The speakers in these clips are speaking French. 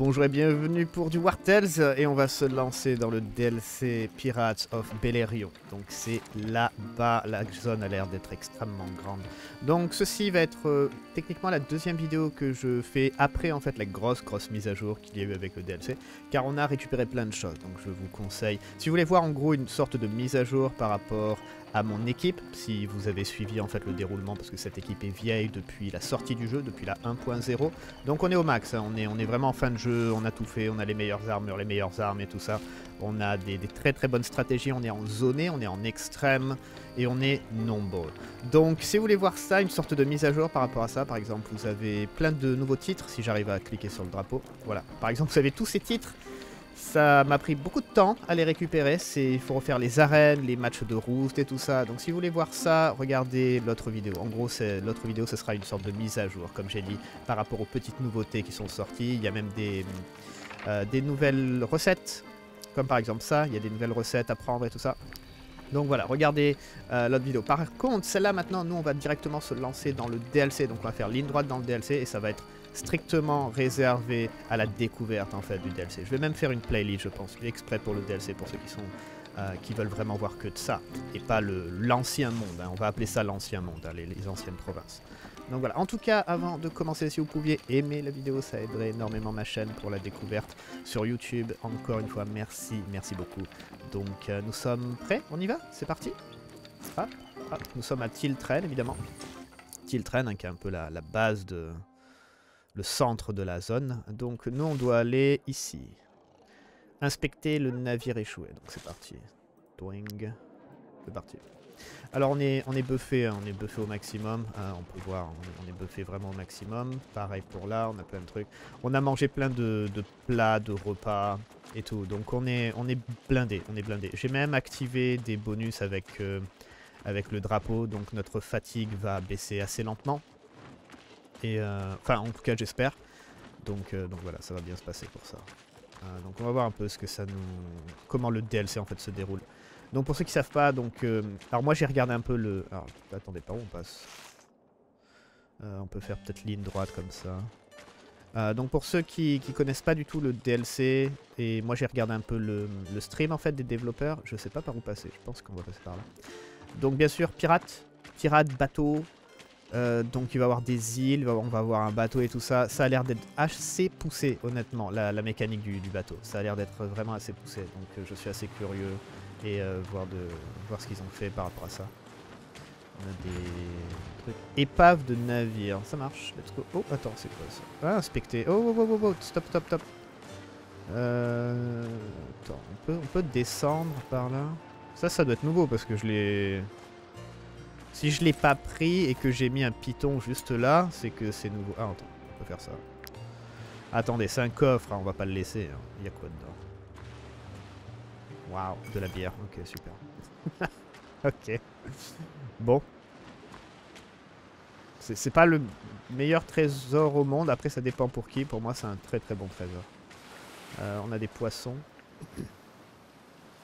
Bonjour et bienvenue pour du War Tales et on va se lancer dans le DLC Pirates of Belerion. Donc c'est là-bas, la zone a l'air d'être extrêmement grande. Donc ceci va être euh, techniquement la deuxième vidéo que je fais après en fait la grosse grosse mise à jour qu'il y a eu avec le DLC car on a récupéré plein de choses donc je vous conseille. Si vous voulez voir en gros une sorte de mise à jour par rapport à mon équipe, si vous avez suivi en fait le déroulement, parce que cette équipe est vieille depuis la sortie du jeu, depuis la 1.0. Donc on est au max, hein. on, est, on est vraiment en fin de jeu, on a tout fait, on a les meilleures armures, les meilleures armes et tout ça. On a des, très très bonnes stratégies, on est en zoné, on est en extrême et on est nombreux. Donc si vous voulez voir ça, une sorte de mise à jour par rapport à ça, par exemple vous avez plein de nouveaux titres, si j'arrive à cliquer sur le drapeau. Voilà, par exemple vous avez tous ces titres ça m'a pris beaucoup de temps à les récupérer. Il faut refaire les arènes, les matchs de roost et tout ça. Donc si vous voulez voir ça, regardez l'autre vidéo. En gros, l'autre vidéo, ce sera une sorte de mise à jour, comme j'ai dit, par rapport aux petites nouveautés qui sont sorties. Il y a même des, euh, nouvelles recettes, comme par exemple ça. Il y a des nouvelles recettes à prendre et tout ça. Donc voilà, regardez euh, l'autre vidéo. Par contre, celle-là maintenant, nous on va directement se lancer dans le DLC. Donc on va faire ligne droite dans le DLC et ça va être strictement réservé à la découverte en fait du DLC. Je vais même faire une playlist, je pense, exprès pour le DLC pour ceux qui sont euh, qui veulent vraiment voir que de ça et pas l'ancien monde. Hein. On va appeler ça l'ancien monde, hein, les, anciennes provinces. Donc voilà, en tout cas, avant de commencer, si vous pouviez aimer la vidéo, ça aiderait énormément ma chaîne pour la découverte sur YouTube. Encore une fois, merci, merci beaucoup. Donc euh, nous sommes prêts, on y va? C'est parti? Ah, ah, Nous sommes à Tiltren, évidemment. Tiltren, hein, qui est un peu la base de, le centre de la zone. Donc nous, on doit aller ici. Inspecter le navire échoué. Donc c'est parti. Doing. C'est parti. Alors on est, on est buffé, hein. on est buffé au maximum. Hein, on peut voir, on est, buffé vraiment au maximum. Pareil pour là, on a plein de trucs. On a mangé plein de, plats, de repas et tout. Donc on est, on est blindé, on est blindé. J'ai même activé des bonus avec, euh, avec le drapeau. Donc notre fatigue va baisser assez lentement. Euh, enfin, en tout cas, j'espère. Donc, euh, donc voilà, ça va bien se passer pour ça. Euh, donc on va voir un peu ce que ça nous, comment le DLC en fait se déroule. Donc pour ceux qui savent pas, donc alors moi j'ai regardé un peu le. Alors attendez, par où on passe? On peut faire peut-être ligne droite comme ça. donc pour ceux qui, qui connaissent pas du tout le DLC, et moi j'ai regardé un peu le, stream en fait des développeurs, je sais pas par où passer, je pense qu'on va passer par là. Donc bien sûr, pirate, pirate, bateau, euh, donc il va y avoir des îles, on va avoir un bateau et tout ça. Ça a l'air d'être assez poussé, honnêtement, la, mécanique du, bateau. Ça a l'air d'être vraiment assez poussé. Donc euh, je suis assez curieux et euh, voir, de, voir ce qu'ils ont fait par rapport à ça. On a des trucs. Épave de navire. Ça marche. Let's go. Oh, attends, c'est quoi ça? Ah, inspecter. Oh, oh, oh, oh, oh, stop, stop, stop. Euh... Attends, on peut, on peut descendre par là? Ça, ça doit être nouveau parce que je l'ai... Si je l'ai pas pris et que j'ai mis un piton juste là, c'est que c'est nouveau. Ah, attends, on peut faire ça. Attendez, c'est un coffre, hein, on va pas le laisser. Hein. Il y a quoi dedans? Waouh, de la bière. Ok, super. ok. Bon. C'est pas le meilleur trésor au monde. Après, ça dépend pour qui. Pour moi, c'est un très très bon trésor. Euh, on a des poissons.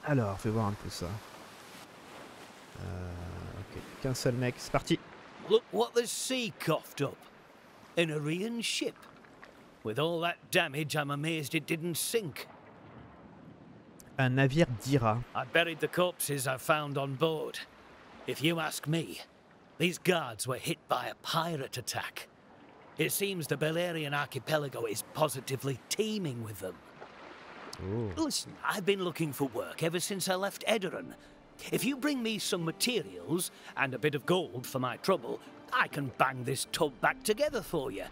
Alors, fais voir un peu ça. Euh, Qu'un seul mec, c'est parti. Look what the sea coughed up. An Arian ship. With all that damage, I'm amazed it didn't sink. Un navire d'Ira. I buried the corpses I found on board. If you ask me, these guards were hit by a pirate attack. It seems the Belerian archipelago is positively teeming with them. Ooh. Listen, I've been looking for work ever since I left Edoran, If you bring me some materials and a bit of gold for my trouble, I can bang this tub back together for you.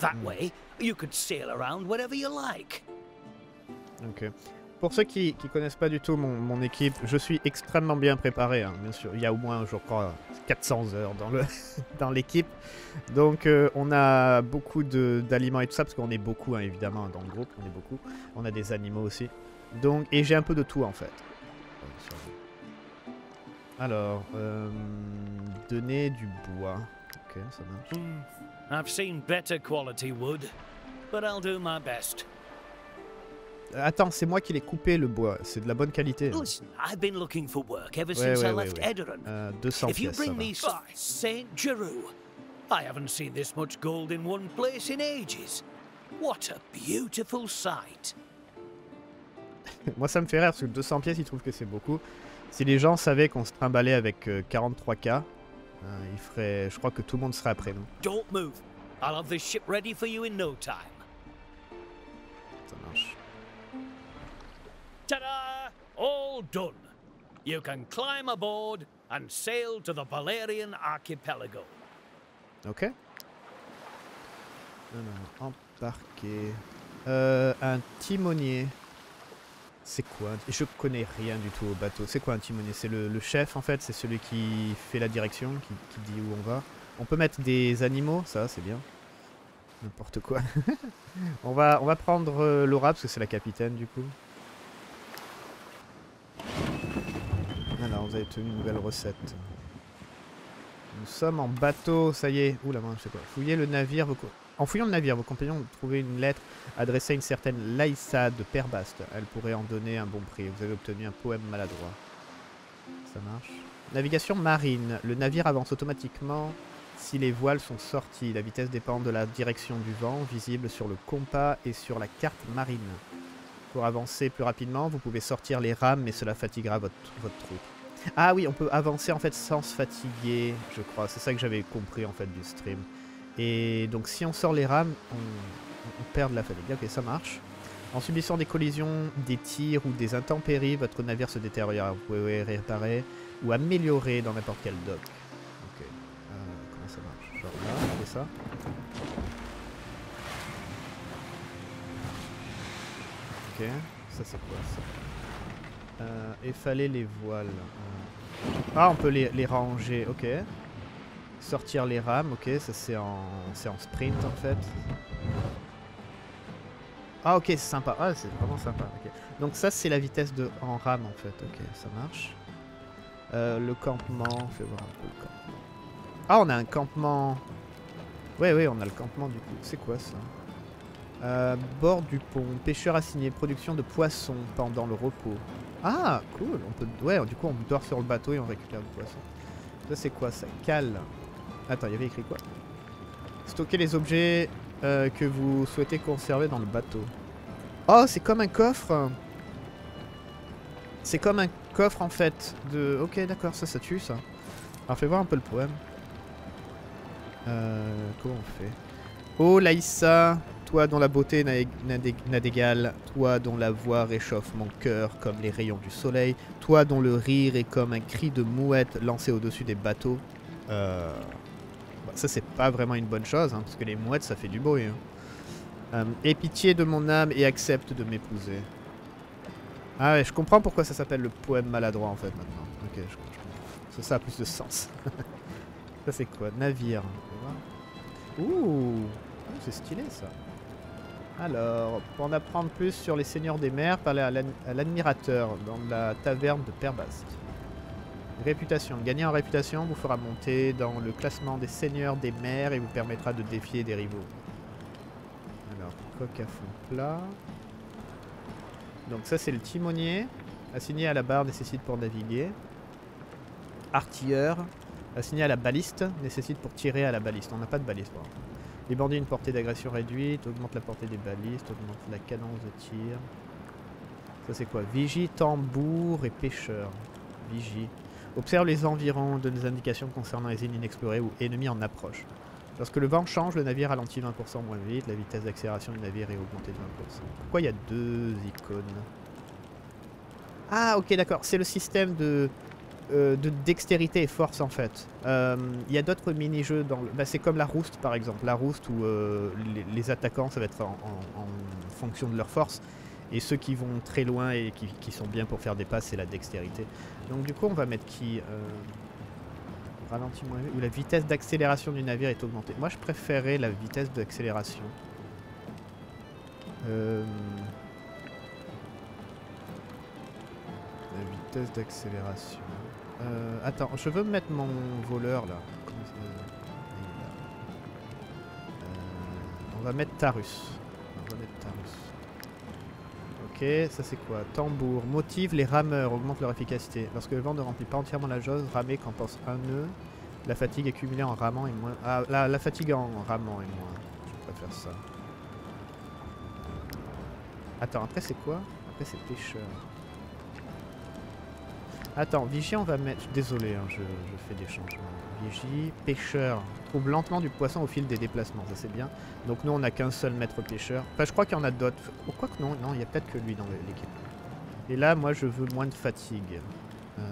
That hmm. way, you could sail around wherever you like. Ok. Pour ceux qui ne connaissent pas du tout mon, mon, équipe, je suis extrêmement bien préparé, hein, bien sûr. Il y a au moins, je crois, 400 heures dans l'équipe. dans Donc euh, on a beaucoup d'aliments et tout ça, parce qu'on est beaucoup, hein, évidemment, dans le groupe, on est beaucoup. On a des animaux aussi. Donc, et j'ai un peu de tout, en fait. Alors, euh, donner du bois. Ok, ça marche. Mm. I've seen better quality wood, but I'll do my best. Attends, c'est moi qui l'ai coupé le bois. C'est de la bonne qualité. Listen, I've been looking for work ever ouais, since ouais, I left ouais, Edoran. Euh, 200 If you bring me Saint Giroux, I haven't seen this much gold in one place in ages. What a beautiful sight. Moi, ça me fait rire parce que 200 pièces, ils trouvent que c'est beaucoup. Si les gens savaient qu'on se trimballait avec euh, 43k, euh, ils feraient... je crois que tout le monde serait après nous. Don't move. I'll have this ship ready for you in no time. Ça marche. Ta-da! All done. You can climb aboard and sail to the Valerian archipelago. Ok. Alors, embarquer. Euh, un timonier. C'est quoi Je connais rien du tout au bateau. C'est quoi un timonier? C'est le, chef en fait, c'est celui qui fait la direction, qui, dit où on va? On peut mettre des animaux, ça c'est bien. N'importe quoi. on, va, on va prendre euh, Laura parce que c'est la capitaine du coup. Alors, vous avez tenu une nouvelle recette. Nous sommes en bateau, ça y est. Ouh la je sais pas. Fouillez le navire. Vos En fouillant le navire, vos compagnons ont trouvé une lettre adressée à une certaine Laïssa de Perbaste. Elle pourrait en donner un bon prix. Vous avez obtenu un poème maladroit. Ça marche. Navigation marine. Le navire avance automatiquement si les voiles sont sorties. La vitesse dépend de la direction du vent, visible sur le compas et sur la carte marine. Pour avancer plus rapidement, vous pouvez sortir les rames, mais cela fatiguera votre, votre troupe. Ah oui, on peut avancer en fait sans se fatiguer, je crois. C'est ça que j'avais compris en fait du stream. Et donc si on sort les rames, on, perd de la fatigue. Ok, ça marche. En subissant des collisions, des tirs ou des intempéries, votre navire se détériore. Vous pouvez réparer ou améliorer dans n'importe quel dock. Ok. Euh, comment ça marche? Genre là, ça Ok. Ça c'est quoi ça? Euh, Effaler les voiles. Euh, Ah, on peut les ranger, ok. Sortir les rames, ok, ça c'est en, sprint en fait. Ah ok, c'est sympa, ah c'est vraiment sympa. Donc ça c'est la vitesse de en rame en fait, ok, ça marche. Euh, le campement, fais voir un peu le campement. Ah on a un campement... Ouais ouais, on a le campement du coup, c'est quoi ça? Euh, Bord du pont, pêcheur assigné, production de poissons pendant le repos. Ah, cool. On peut, ouais, du coup, on dort sur le bateau et on récupère du poisson. Ça, c'est quoi ça? Cale. Attends, il y avait écrit quoi Stocker les objets euh, que vous souhaitez conserver dans le bateau. Oh, c'est comme un coffre. C'est comme un coffre en fait. De. Ok, d'accord, ça, ça tue ça. Alors, fais voir un peu le poème. Euh, comment on fait? Oh, Laïssa, toi dont la beauté n'a ég- n'a d'ég- n'a d'égal, toi dont la voix réchauffe mon cœur comme les rayons du soleil, toi dont le rire est comme un cri de mouette lancé au-dessus des bateaux. Euh, ça, c'est pas vraiment une bonne chose, hein, parce que les mouettes, ça fait du bruit. hein. Euh, Aie pitié de mon âme et accepte de m'épouser. Ah ouais, je comprends pourquoi ça s'appelle le poème maladroit en fait maintenant. Ok, je, comprends. Ça, ça a plus de sens. ça, c'est quoi? Navire. Ouh, c'est stylé ça. Alors, pour en apprendre plus sur les seigneurs des mers, parlez à l'ad- à l'admirateur dans la taverne de Perbaste. Réputation. Gagner en réputation vous fera monter dans le classement des seigneurs des mers et vous permettra de défier des rivaux. Alors, coq à fond plat. Donc ça c'est le timonier. Assigné à la barre nécessite pour naviguer. Artilleur. Assigné à la baliste nécessite pour tirer à la baliste. On n'a pas de baliste. contre. Les bandits une portée d'agression réduite, augmente la portée des balistes, augmente la cadence de tir. Ça c'est quoi? Vigie, tambour et pêcheur. Vigie. Observe les environs, donne des indications concernant les îles inexplorées ou ennemis en approche. Lorsque le vent change, le navire ralentit 20% moins vite, la vitesse d'accélération du navire est augmentée de 20%. Pourquoi il y a deux icônes? Ah ok d'accord, c'est le système de, euh, de dextérité et force en fait. Euh, Il y a d'autres mini-jeux dans le... bah, c'est comme la rouste par exemple. La rouste où euh, les, attaquants ça va être en fonction de leur force. Et ceux qui vont très loin et qui, qui sont bien pour faire des passes, c'est la dextérité. Donc du coup on va mettre qui euh, Ralenti moins. Ou la vitesse d'accélération du navire est augmentée. Moi je préférais la vitesse d'accélération. Euh, La vitesse d'accélération. Euh, attends, je veux mettre mon voleur là. Euh, on va mettre Tarus. On va mettre Tarus. Ok, ça c'est quoi? Tambour. Motive les rameurs, augmente leur efficacité. Lorsque le vent ne remplit pas entièrement la jauge, ramer compense un nœud. La fatigue accumulée en ramant est moins. Ah, la, fatigue en ramant est moins. Je préfère ça. Attends, après c'est quoi? Après c'est pêcheur. Attends, vigie, on va mettre... Désolé, hein, je, je, fais des changements. Pêcheur. Trouve lentement du poisson au fil des déplacements, ça c'est bien. Donc nous, on n'a qu'un seul maître pêcheur. Enfin, je crois qu'il y en a d'autres. Oh, quoi que non, non, il y a peut-être que lui dans l'équipe. Et là, moi, je veux moins de fatigue. Euh...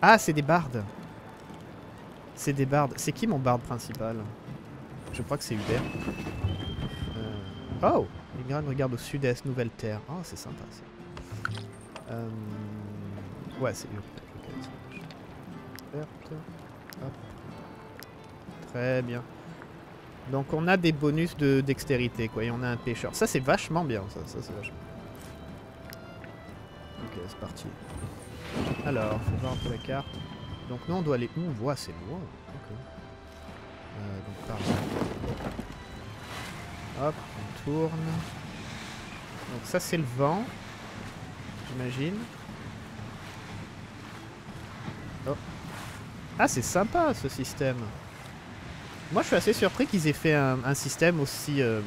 Ah, c'est des bardes C'est des bardes. C'est qui mon barde principal? Je crois que c'est Hubert. Euh... Oh Migran regarde au sud-est, Nouvelle Terre. Oh, c'est sympa. Euh... Ouais, c'est Hubert. Très bien. Donc on a des bonus de dextérité quoi, et on a un pêcheur. Ça c'est vachement bien, ça, c'est vachement. Ok, c'est parti. Alors, faut voir un peu la carte. Donc nous on doit aller où? On voit c'est loin. Euh, donc par là. Hop, on tourne. Donc ça c'est le vent. J'imagine. Oh. Ah c'est sympa ce système. Moi je suis assez surpris qu'ils aient fait un, système aussi... Euh,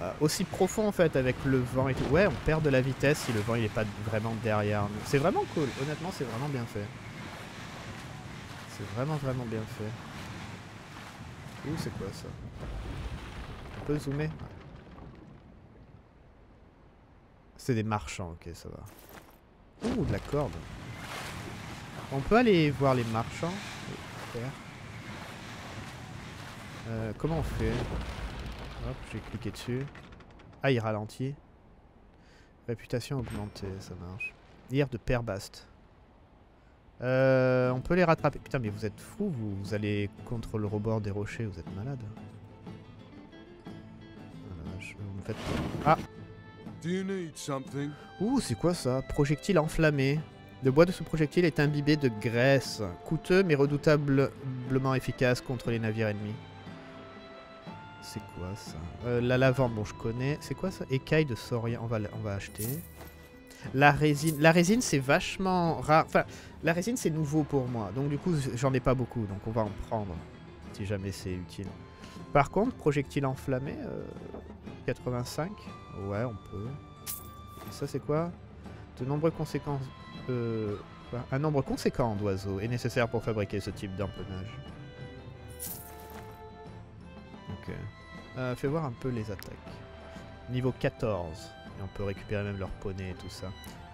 euh, aussi profond en fait avec le vent et tout. Ouais, on perd de la vitesse si le vent il est pas vraiment derrière nous. C'est vraiment cool, honnêtement c'est vraiment bien fait. C'est vraiment vraiment bien fait. Ouh, c'est quoi ça? On peut zoomer? C'est des marchands, ok ça va. Ouh, de la corde. On peut aller voir les marchands? Euh, comment on fait Hop, j'ai cliqué dessus. Ah, il ralentit. Réputation augmentée, ça marche. Hier de Père Bast. Euh, on peut les rattraper. Putain, mais vous êtes fou, vous, vous allez contre le rebord des rochers, vous êtes malade. Voilà, je, vous me faites... Ah Ouh, c'est quoi ça? Projectile enflammé. Le bois de ce projectile est imbibé de graisse. Coûteux mais redoutablement efficace contre les navires ennemis. C'est quoi ça euh, La lavande, bon je connais. C'est quoi ça Écaille de Soria, on va, on va acheter. La résine, la résine c'est vachement rare. Enfin, la résine c'est nouveau pour moi. Donc du coup j'en ai pas beaucoup. Donc on va en prendre. Si jamais c'est utile. Par contre, projectile enflammé, 85. Euh, ouais, on peut. Ça c'est quoi De nombreuses conséquences... Euh, un nombre conséquent d'oiseaux est nécessaire pour fabriquer ce type d'empennage. Euh, fais voir un peu les attaques. Niveau 14. Et on peut récupérer même leur poney et tout ça.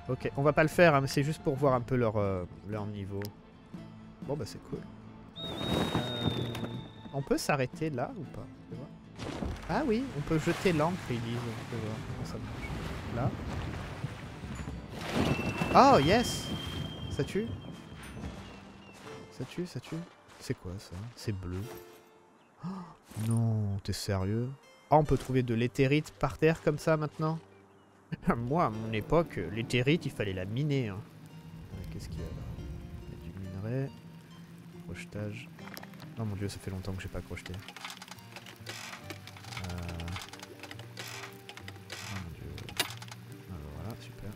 Ok, on va pas le faire, hein, mais c'est juste pour voir un peu leur, euh, niveau. Bon bah c'est cool. Euh, on peut s'arrêter là ou pas? Ah oui, on peut jeter l'encre, ils disent. On peut voir comment ça marche. Là. Oh yes Ça tue? Ça tue, ça tue? C'est quoi ça? C'est bleu. Non, t'es sérieux? Ah, on peut trouver de l'éthérite par terre comme ça maintenant? Moi, à mon époque, l'éthérite, il fallait la miner. Hein. Qu'est-ce qu'il y a là? Il y a du minerai. Crochetage. Oh mon dieu, ça fait longtemps que j'ai pas crocheté. Euh... Super.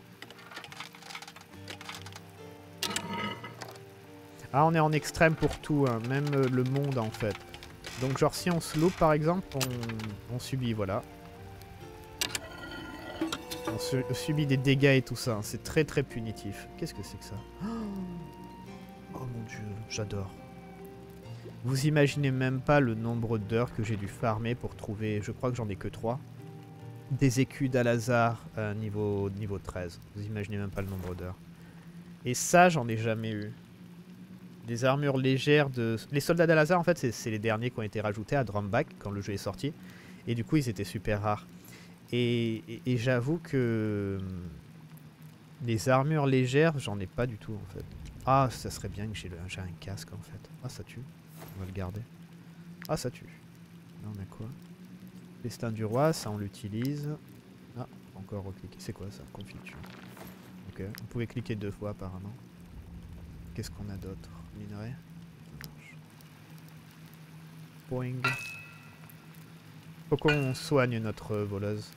Ah, on est en extrême pour tout, hein. même euh, le monde en fait. Donc genre si on se loupe par exemple, on, subit, voilà. On subit des dégâts et tout ça, hein. c'est très très punitif. Qu'est-ce que c'est que ça? Oh mon dieu, j'adore. Vous imaginez même pas le nombre d'heures que j'ai dû farmer pour trouver, je crois que j'en ai que 3, des écus d'Alazar euh, niveau, niveau 13. Vous imaginez même pas le nombre d'heures. Et ça, j'en ai jamais eu des armures légères de... Les soldats d'Alazar, en fait, c'est les derniers qui ont été rajoutés à Drumback quand le jeu est sorti. Et du coup, ils étaient super rares. Et, j'avoue que... Hum, les armures légères, j'en ai pas du tout, en fait. Ah, ça serait bien que j'ai un casque, en fait. Ah, ça tue. On va le garder. Ah, ça tue. Là, on a quoi? Festin du roi, ça, on l'utilise. Ah, encore recliquer. C'est quoi, ça? Confiture. Ok, on pouvait cliquer deux fois, apparemment. Qu'est-ce qu'on a d'autre? Minerai. Boing. Faut qu'on soigne notre voleuse?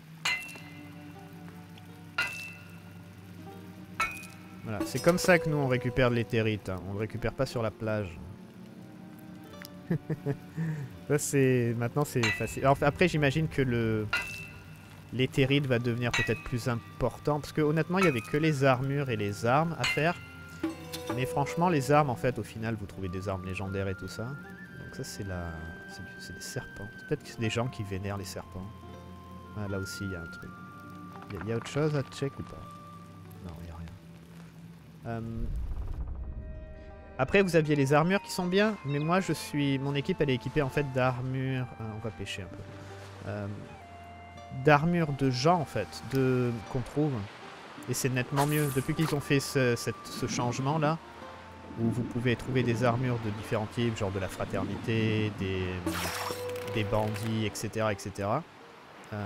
Voilà, c'est comme ça que nous on récupère de l'éthérite. Hein. On le récupère pas sur la plage. ça c'est... Maintenant c'est facile. Après j'imagine que le... l'éthérite va devenir peut-être plus important. Parce que honnêtement, il y avait que les armures et les armes à faire. Mais franchement, les armes, en fait, au final, vous trouvez des armes légendaires et tout ça. Donc ça, c'est la... C'est des serpents. Peut-être que c'est des gens qui vénèrent les serpents. Ah, là aussi, il y a un truc. Il y, a autre chose à check ou pas? Non, il n'y a rien. Euh, après, vous aviez les armures qui sont bien, mais moi, je suis... Mon équipe, elle est équipée, en fait, d'armures... Ah, on va pêcher un peu. Euh, d'armures de gens, en fait, de qu'on trouve. Et c'est nettement mieux. Depuis qu'ils ont fait ce, changement-là, où vous pouvez trouver des armures de différents types, genre de la fraternité, des, bandits, etc. etc. Euh,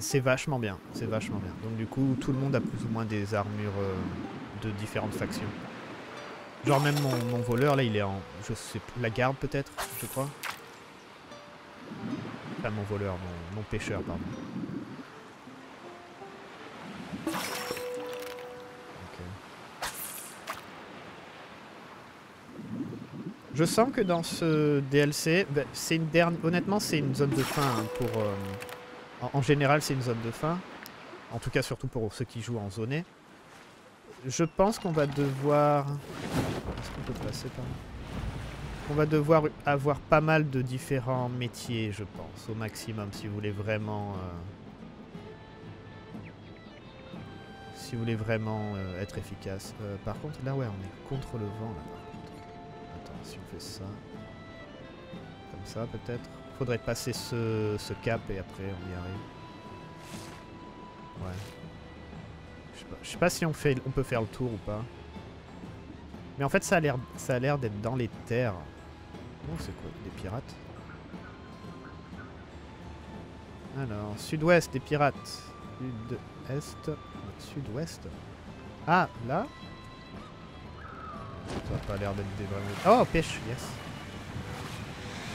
c'est vachement bien, c'est vachement bien. Donc du coup, tout le monde a plus ou moins des armures euh, de différentes factions. Genre même mon, voleur, là, il est en... Je sais la garde peut-être, je crois. Pas mon voleur, mon, mon pêcheur, pardon. Je sens que dans ce DLC, c'est une dernière. Honnêtement, c'est une zone de fin hein, pour. Euh, en, général, c'est une zone de fin. En tout cas, surtout pour ceux qui jouent en zoné. Je pense qu'on va devoir. Est-ce qu'on peut passer par là? On va devoir avoir pas mal de différents métiers, je pense, au maximum, si vous voulez vraiment. Euh, si vous voulez vraiment euh, être efficace. par contre, là, ouais, on est contre le vent là si on fait ça. Comme ça peut-être. Faudrait passer ce, ce, cap et après on y arrive. Ouais. Je sais pas, si on, fait, on peut faire le tour ou pas. Mais en fait ça a l'air ça a l'air d'être dans les terres. Oh c'est quoi Des pirates? Alors, sud-ouest des pirates. Sud-est. Sud-ouest. Ah, là? Ça n'a pas l'air d'être des vrais... Oh, pêche, yes.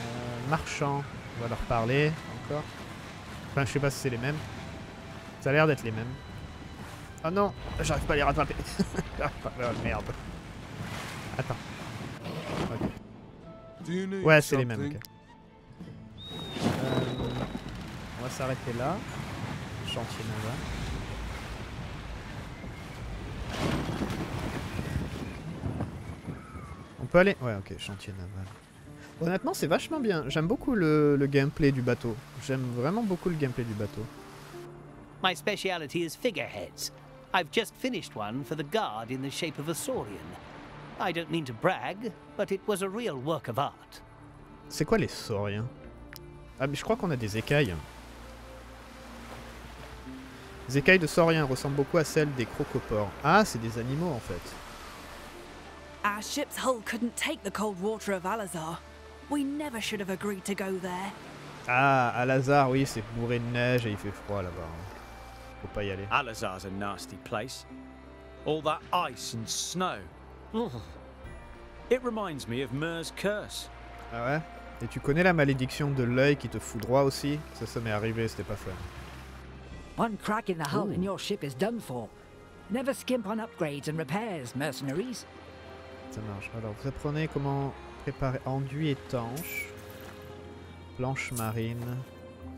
Euh, marchand, on va leur parler encore. Enfin, je sais pas si c'est les mêmes. Ça a l'air d'être les mêmes. Oh non, j'arrive pas à les rattraper. oh, merde. Attends. Ouais, c'est les mêmes. Euh, on va s'arrêter là. Chantier naval. Peut aller Ouais, ok, chantier naval. Honnêtement, c'est vachement bien. J'aime beaucoup le, le, gameplay du bateau. J'aime vraiment beaucoup le gameplay du bateau. My speciality is figureheads. I've just finished one for the guard in the shape of a saurian. I don't mean to brag, but it was a real work of art. C'est quoi les sauriens? Ah, mais je crois qu'on a des écailles. Les écailles de sauriens ressemblent beaucoup à celles des crocopores. Ah, c'est des animaux en fait. Our ship's hull couldn't take the cold water of Alazar. We never should have agreed to go there. Ah, Alazar, oui, c'est bourré de neige et il fait froid là-bas. Faut pas y aller. Alazar's a nasty place. All that ice and snow. It reminds me of Mer's curse. Ah ouais? Et tu connais la malédiction de l'œil qui te fout droit aussi? Ça, ça m'est arrivé, c'était pas fun. One crack in the hull Ooh. and your ship is done for. Never skimp on upgrades and repairs, mercenaries. Alors, vous apprenez comment préparer enduit étanche, planche marine,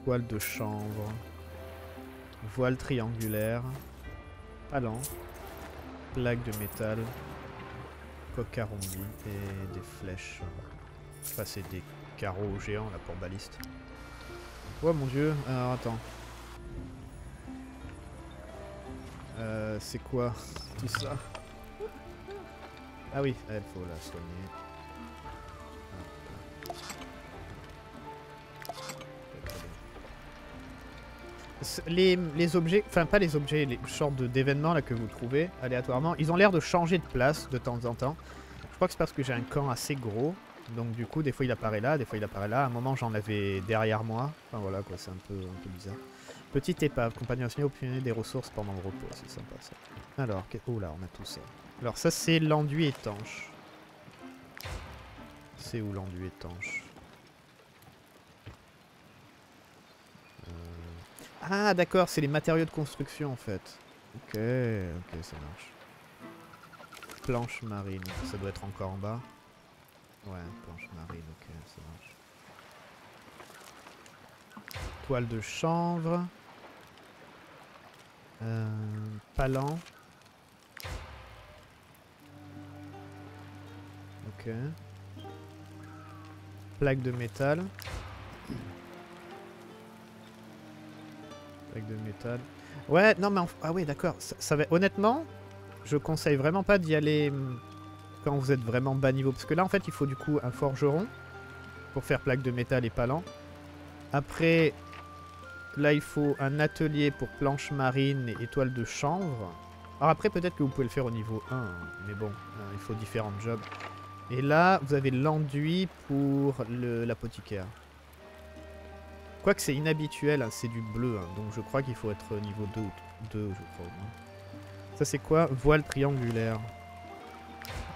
voile de chanvre, voile triangulaire, palan, plaque de métal, coque arrondi et des flèches. Enfin, c'est des carreaux géants là pour baliste. Oh mon dieu, alors attends. Euh, c'est quoi tout ça? Ah oui, il faut la soigner. Les, les, objets, enfin pas les objets, les sortes d'événements là que vous trouvez aléatoirement, ils ont l'air de changer de place de temps en temps. Je crois que c'est parce que j'ai un camp assez gros, donc du coup des fois il apparaît là, des fois il apparaît là. À un moment j'en avais derrière moi, enfin voilà quoi, c'est un peu, un peu bizarre. Petite épave, compagnon assigné obtenir des ressources pendant le repos, c'est sympa ça. Alors, oh là, on a tout ça. Alors ça c'est l'enduit étanche. C'est où l'enduit étanche euh, Ah d'accord, c'est les matériaux de construction en fait. Ok, ok, ça marche. Planche marine, ça doit être encore en bas. Ouais, planche marine, ok, ça marche. Toile de chanvre. Euh, Palan. Plaque de métal. Plaque de métal. Ouais, non mais... Ah oui, d'accord. Ça, va... Honnêtement, je conseille vraiment pas d'y aller hum, quand vous êtes vraiment bas niveau. Parce que là, en fait, il faut du coup un forgeron pour faire plaque de métal et palan. Après, là, il faut un atelier pour planche marine et étoile de chanvre. Alors après, peut-être que vous pouvez le faire au niveau 1, hein, mais bon, euh, il faut différents jobs. Et là, vous avez l'enduit pour l'apothicaire. Quoique c'est inhabituel, hein, c'est du bleu, hein, donc je crois qu'il faut être au niveau 2, ou 2 je crois. au moins. Ça c'est quoi? Voile triangulaire.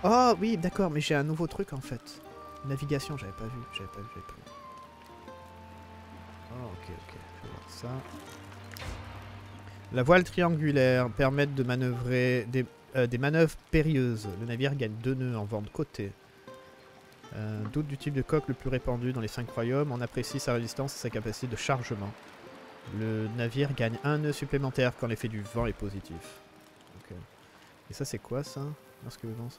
Oh oui, d'accord, mais j'ai un nouveau truc en fait. Navigation, j'avais pas vu, j'avais pas. Oh ok, ok, je vais voir ça. La voile triangulaire permet de manœuvrer des, euh, des manœuvres périlleuses. Le navire gagne deux nœuds en vent de côté. Euh, doute du type de coque le plus répandu dans les cinq royaumes, on apprécie sa résistance et sa capacité de chargement. Le navire gagne un nœud supplémentaire quand l'effet du vent est positif. Et ça c'est quoi ça? Lorsque le vent...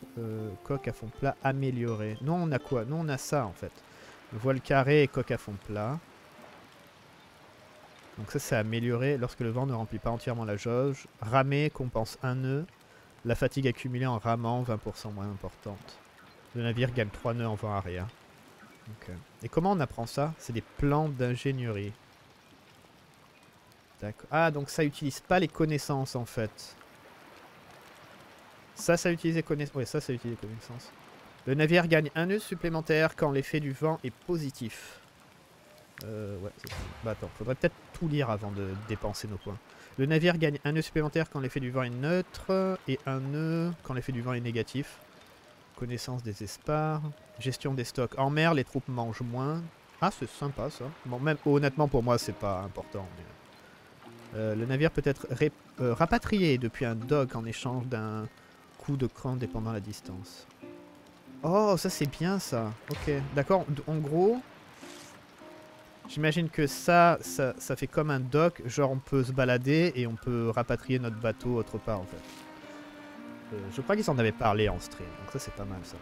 coque à fond plat amélioré. Nous on a quoi? Nous on a ça en fait. Voile carré et coque à fond plat. Donc ça c'est amélioré lorsque le vent ne remplit pas entièrement la jauge. Ramer compense un nœud. La fatigue accumulée en ramant 20% moins importante. Le navire gagne 3 nœuds en vent arrière. Et comment on apprend ça? C'est des plans d'ingénierie. Ah, donc ça utilise pas les connaissances en fait. Ça, ça utilise les connaissances. Ouais, ça, ça utilise les connaissances. Le navire gagne un nœud supplémentaire quand l'effet du vent est positif. Euh, ouais, ça. Bah attends, faudrait peut-être tout lire avant de dépenser nos points. Le navire gagne un nœud supplémentaire quand l'effet du vent est neutre et un nœud quand l'effet du vent est négatif. Connaissance des espars. Gestion des stocks. En mer, les troupes mangent moins. Ah, c'est sympa ça. Bon, même honnêtement pour moi, c'est pas important. mais, euh, le navire peut être euh, rapatrié depuis un dock en échange d'un coup de cran dépendant la distance. Oh, ça c'est bien ça. Ok, d'accord. En gros, j'imagine que ça, ça, ça fait comme un dock. Genre, on peut se balader et on peut rapatrier notre bateau autre part en fait. Euh, je crois qu'ils en avaient parlé en stream, donc ça c'est pas mal ça.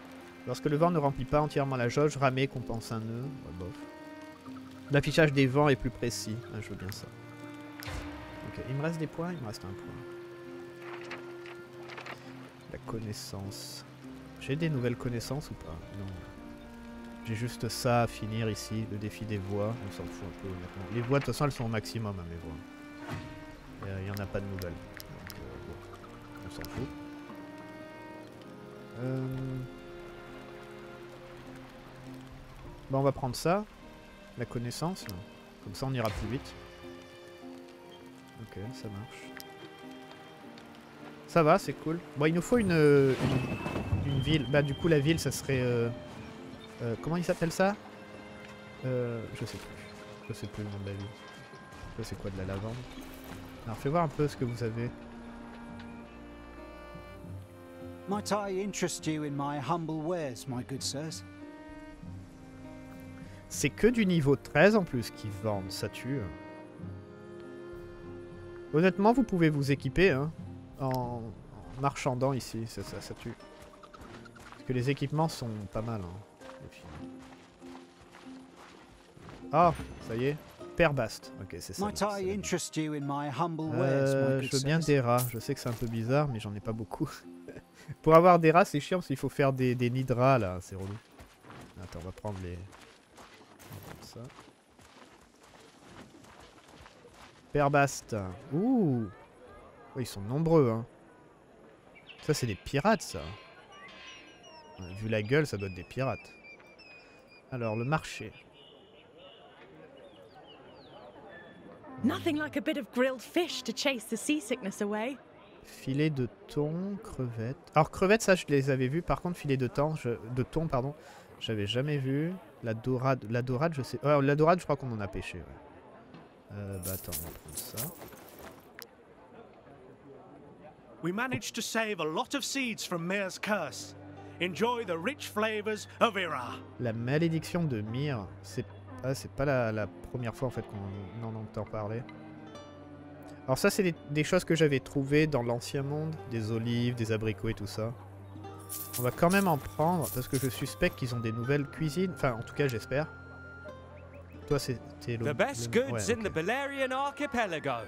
Lorsque le vent ne remplit pas entièrement la jauge, ramer compense un nœud. Bof. L'affichage des vents est plus précis. Ah, je veux bien ça. Ok, il me reste des points Il me reste un point. La connaissance. J'ai des nouvelles connaissances ou pas? Non. J'ai juste ça à finir ici, le défi des voix. On s'en fout un peu honnêtement. Les voix, de toute façon, elles sont au maximum, hein, mes voix. Il n'y en a pas de nouvelles. Donc, euh, bon, on s'en fout. Euh... Bon, on va prendre ça. La connaissance. Comme ça, on ira plus vite. Ok, ça marche. Ça va, c'est cool. Bon, il nous faut une, euh, une, ville. Bah, du coup, la ville, ça serait... euh, euh, comment il s'appelle ça? Je sais plus. Je sais plus le nom de la ville. C'est quoi de la lavande Alors, fais voir un peu ce que vous avez. Might I interest you in my humble wares, my good sirs? C'est que du niveau 13 en plus qu'ils vendent, ça tue. Honnêtement, vous pouvez vous équiper hein, en, marchandant ici, ça, ça, ça tue. Parce que les équipements sont pas mal. Hein. Ah, ça y est. Père Bast. Ok, c'est ça. Might c'est I la- interest you in my humble wares, Euh, my je veux bien des rats. Je sais que c'est un peu bizarre, mais j'en ai pas beaucoup. Pour avoir des rats, c'est chiant parce qu'il faut faire des, des nids de rats là. C'est relou. Attends, on va prendre les. ça. Père Bast. Ouh. Ils sont nombreux, hein. Ça, c'est des pirates, ça. Vu la gueule, ça doit être des pirates. Alors, le marché. Nothing like a bit of grilled fish to chase the seasickness away. Filet de thon, crevettes. Alors crevettes, ça je les avais vus. Par contre, filet de thon, je... de thon, pardon, j'avais jamais vu. La dorade, la dorade, je sais. Ouais, la dorade, je crois qu'on en a pêché. Ouais. Euh, bah attends, on va prendre ça. We managed to save a lot of seeds from Mir's curse. Enjoy the rich flavors of Ira. La malédiction de Myr, c'est ah, c'est pas la, la première fois en fait qu'on en entend parler. Alors ça, c'est des, des choses que j'avais trouvées dans l'ancien monde. Des olives, des abricots et tout ça. On va quand même en prendre parce que je suspecte qu'ils ont des nouvelles cuisines. Enfin, en tout cas, j'espère. Toi, c'était le... The best goods in the. Balerian archipelago.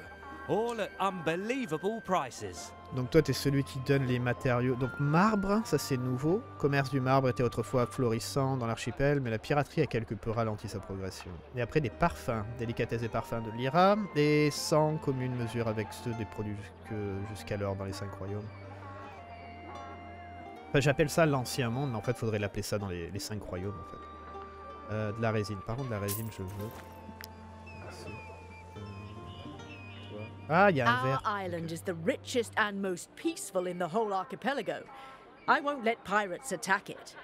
All at unbelievable prices. Donc toi, tu es celui qui donne les matériaux. Donc marbre, ça c'est nouveau. Commerce du marbre était autrefois florissant dans l'archipel, mais la piraterie a quelque peu ralenti sa progression. Et après des parfums, délicatesses et parfums de l'Ira, et 100 communes mesures avec ceux des produits jusqu'alors dans les cinq royaumes. Enfin, j'appelle ça l'ancien monde, mais en fait, faudrait l'appeler ça dans les, les cinq royaumes, en fait. Euh, de la résine. Par contre, de la résine, je veux. Ah, il y a un Our verre. island is the richest and most peaceful in the whole archipelago. I won't let pirates attack it.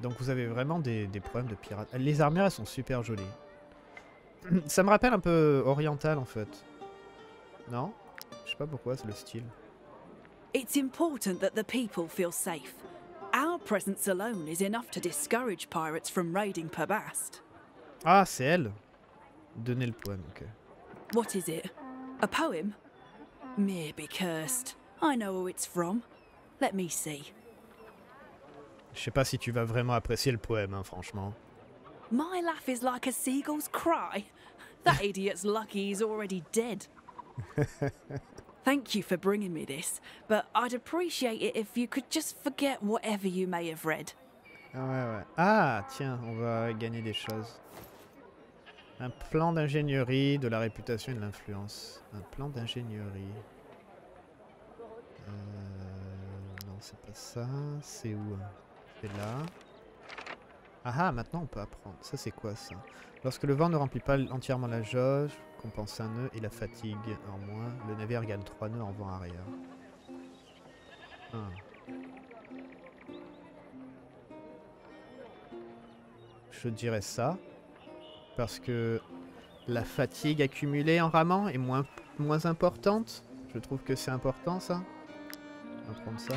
Donc vous avez vraiment des, des problèmes de pirates. Les armures, elles sont super jolies. Ça me rappelle un peu oriental en fait. Non? Je sais pas pourquoi, c'est le style. It's important that the people feel safe. Our presence alone is enough to discourage pirates from raiding Pabast. Ah, c'est elle Donnez le poème, ok. What is it? A poem? Mere be cursed. I know who it's from. Let me see. Je sais pas si tu vas vraiment apprécier le poème, hein, franchement. My laugh is like a seagull's cry. That idiot's lucky he's already dead. Thank you for bringing me this, but I'd appreciate it if you could just forget whatever you may have read. Ah ouais, ouais. Ah, tiens, on va gagner des choses. Un plan d'ingénierie, de la réputation et de l'influence. Un plan d'ingénierie. Euh, non, c'est pas ça. C'est où hein? C'est là. Ah ah, maintenant on peut apprendre. Ça, c'est quoi ça? Lorsque le vent ne remplit pas entièrement la jauge, compense un nœud et la fatigue en moins, le navire gagne trois nœuds en vent arrière. Ah. Je dirais ça. Parce que la fatigue accumulée en ramant est moins, moins importante. Je trouve que c'est important ça. On ça.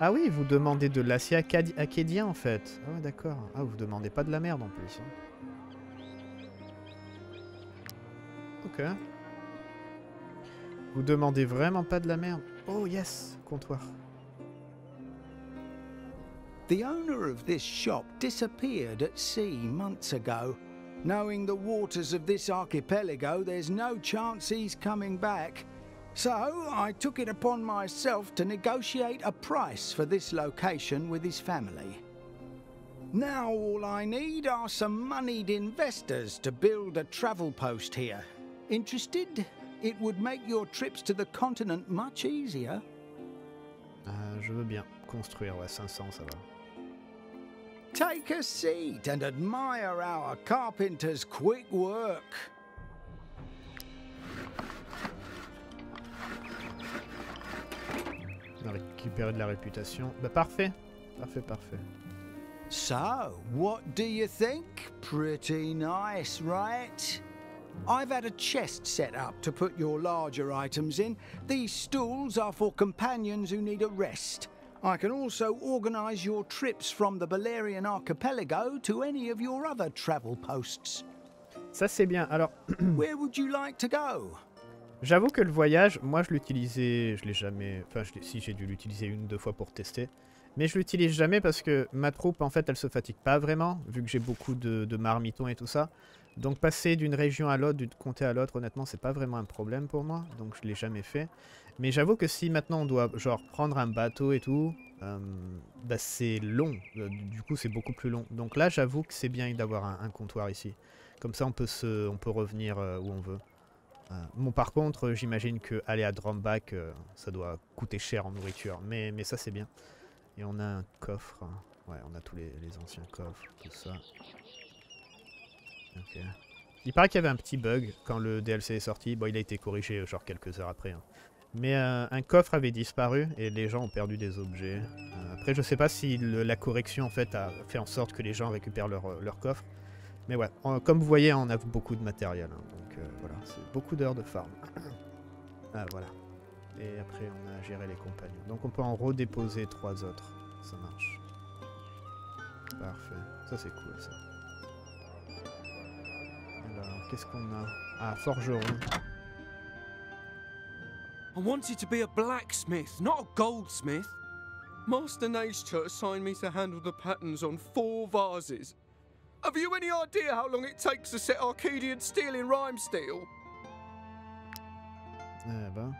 Ah oui, vous demandez de l'acier acadi- acadien en fait. Ah ouais, d'accord. Ah, vous demandez pas de la merde en plus. hein. Ok. Vous demandez vraiment pas de la merde. Oh yes, comptoir. The owner of this shop disappeared at sea months ago. Knowing the waters of this archipelago, there's no chance he's coming back. So I took it upon myself to negotiate a price for this location with his family. Now all I need are some moneyed investors to build a travel post here. Interested? It would make your trips to the continent much easier. Ah, je veux bien construire, ouais, 500 ça va. Take a seat and admire our carpenter's quick work. On a récupéré de la réputation. Bah parfait. Parfait, parfait. So, what do you think? Pretty nice, right? I've had a chest set up to put your larger items in. These stools are for companions who need a rest. I can also organize your trips from the Balerian archipelago to any of your other travel posts. Ça c'est bien. Alors, Where would you like to go? j'avoue que le voyage, moi je l'utilisais, je l'ai jamais... Enfin, je si j'ai dû l'utiliser une ou deux fois pour tester. Mais je l'utilise jamais parce que ma troupe, en fait, elle se fatigue pas vraiment, vu que j'ai beaucoup de, de marmitons et tout ça. Donc passer d'une région à l'autre, d'une comté à l'autre, honnêtement, c'est pas vraiment un problème pour moi. Donc je l'ai jamais fait. Mais j'avoue que si maintenant on doit, genre, prendre un bateau et tout, euh, bah c'est long. Euh, Du coup, c'est beaucoup plus long. Donc là, j'avoue que c'est bien d'avoir un, comptoir ici. Comme ça, on peut, se, on peut revenir euh, où on veut. Bon, par contre, j'imagine que aller à Drombach, euh, ça doit coûter cher en nourriture. Mais, mais ça, c'est bien. Et on a un coffre. Ouais, on a tous les anciens coffres, tout ça. Il paraît qu'il y avait un petit bug quand le DLC est sorti. Bon, il a été corrigé euh, genre quelques heures après. hein. Mais euh, un coffre avait disparu et les gens ont perdu des objets. Euh, après, je sais pas si la correction en fait a fait en sorte que les gens récupèrent leur, leur coffre. Mais ouais, comme vous voyez, on a beaucoup de matériel. hein. donc voilà, c'est beaucoup d'heures de farm. ah voilà. Et après, on a géré les compagnons. Donc on peut en redéposer trois autres. Ça marche. Parfait. Ça c'est cool ça. Alors, qu'est-ce qu'on a Ah, forgeron. I wanted to be a blacksmith, not a goldsmith. Master Nature assigned me to handle the patterns on four vases. Have you any idea how long it takes to set Arcadian steel in rhyme steel? Eh ben.